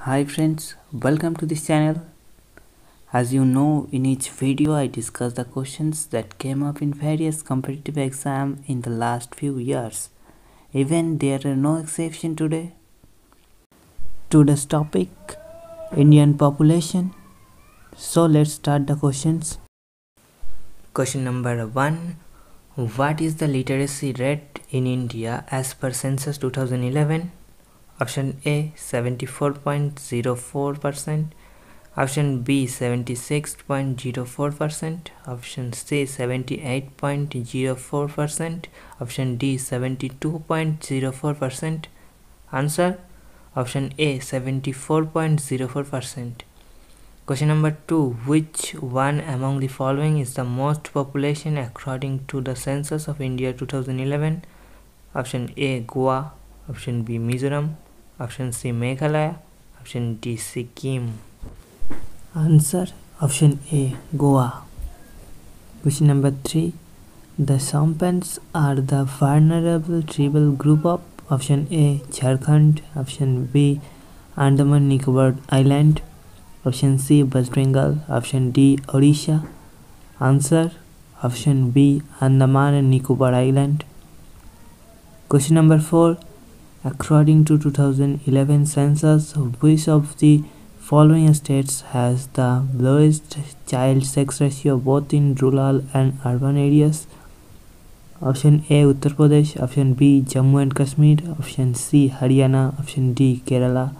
Hi friends, welcome to this channel. As you know, in each video I discuss the questions that came up in various competitive exam in the last few years. Even there are no exception today. Today's topic, Indian population. So let's start the questions. Question number 1. What is the literacy rate in India as per census 2011? Option A 74.04%, option B 76.04%, option C 78.04%, option D 72.04%. Answer option A 74.04%. Question number 2 Which one among the following is the most population according to the census of India 2011? Option A Goa, option B Mizoram, option C Meghalaya, option D Sikkim. Answer option A Goa. Question number 3 The Shompens are the vulnerable tribal group of option A Jharkhand, option B Andaman Nicobar Island, option C West Bengal, option D Odisha. Answer option B Andaman and Nicobar Island. Question number 4 According to 2011 census, which of the following states has the lowest child sex ratio both in rural and urban areas? Option A Uttar Pradesh, option B Jammu and Kashmir, option C Haryana, option D Kerala.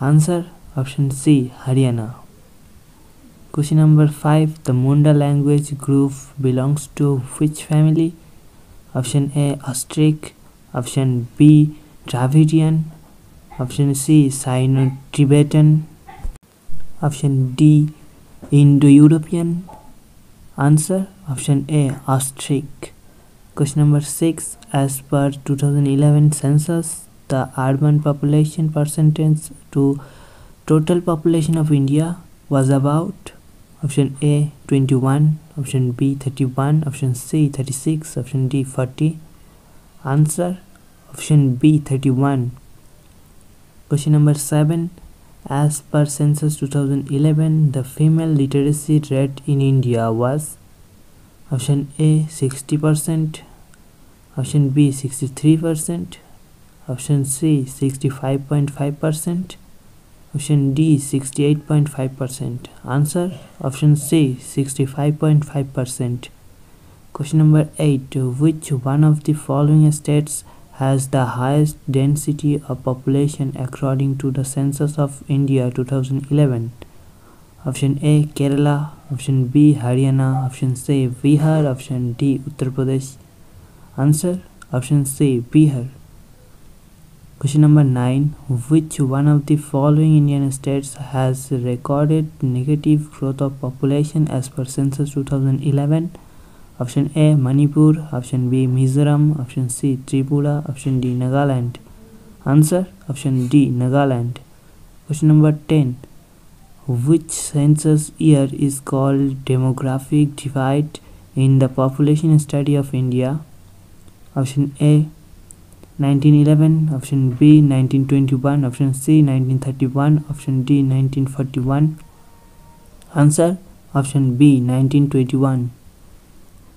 Answer option C Haryana. Question number 5 The Munda language group belongs to which family? Option A Austric, option B Dravidian, option C Sino-Tibetan, option D Indo-European. Answer option A Austric. Question number 6 As per 2011 census, the urban population percentage to total population of India was about option A 21, option B 31, option C 36, option D 40. Answer option B 31. Question number 7 As per census 2011 the female literacy rate in India was option A 60%, option B 63%, option C 65.5%, option D 68.5%. Answer option C 65.5%. Question number 8 Which one of the following states has the highest density of population according to the census of India 2011? Option A Kerala, option B Haryana, option C Bihar, option D Uttar Pradesh. Answer option C Bihar. Question number 9 Which one of the following Indian states has recorded negative growth of population as per census 2011? Option A Manipur option B Mizoram option C Tripura option D Nagaland answer option D Nagaland question number ten which census year is called demographic divide in the population study of India option A 1911 option B 1921 option C 1931 option D 1941 answer option B 1921